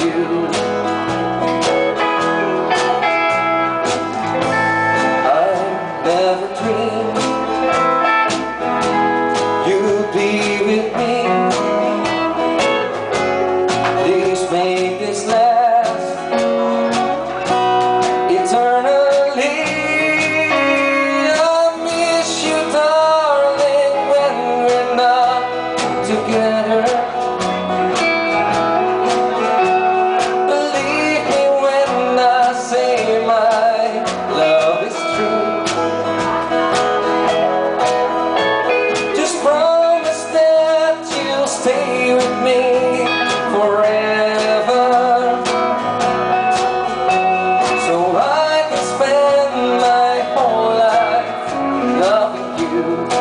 you. You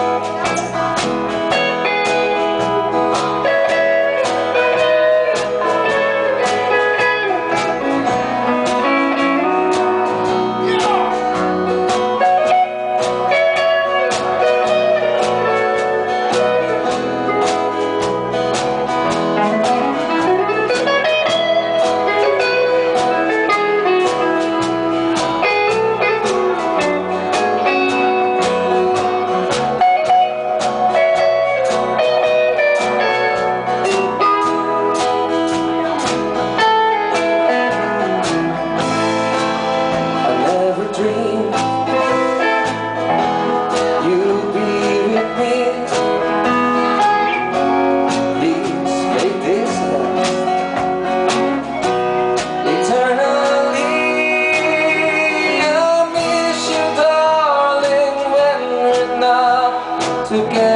together.